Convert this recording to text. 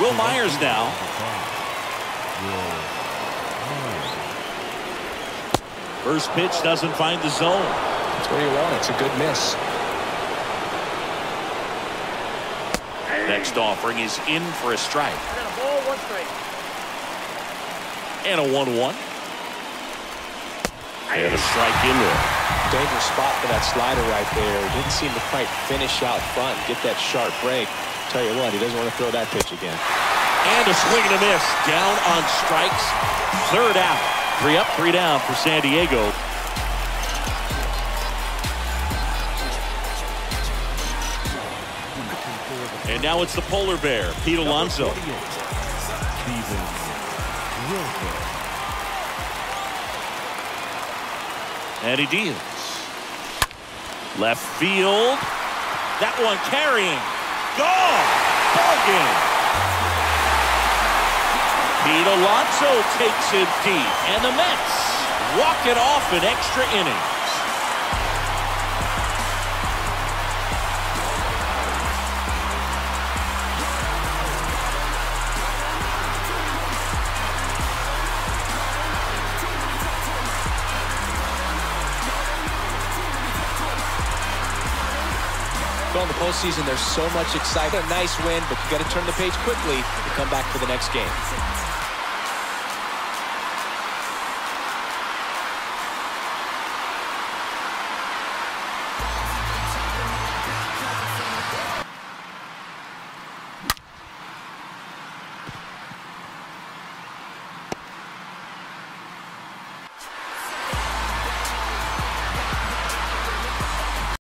Wil Myers now. First pitch doesn't find the zone. That's where you want it. It's a good miss. Next offering is in for a strike. And a 1-1. And a strike in there. Dangerous spot for that slider right there. Didn't seem to quite finish out front and get that sharp break. Tell you what, he doesn't want to throw that pitch again. And a swing and a miss. Down on strikes. Third out. Three up, three down for San Diego. And now it's the polar bear, Pete Alonso. And he deals. Left field. That one carrying. Gone. Ball game. Pete Alonso takes it deep. And the Mets walk it off in extra innings. In the postseason, there's so much excitement. A nice win, but you got to turn the page quickly to come back for the next game.